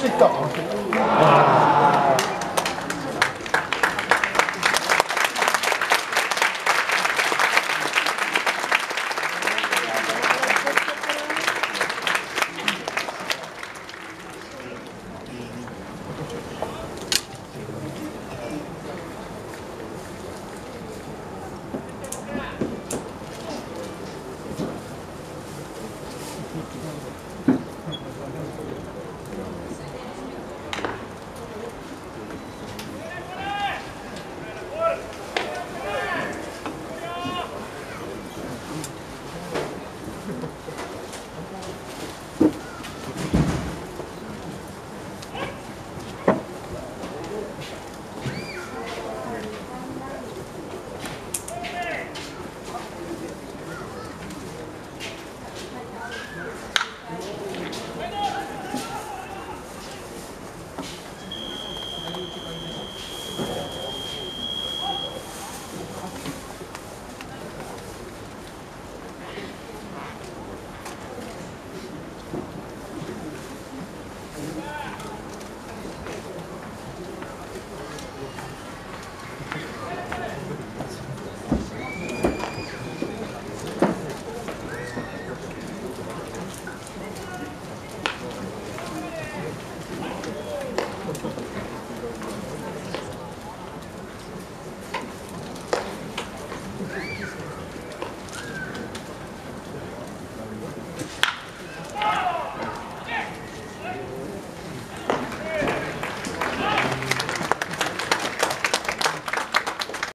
这搞哇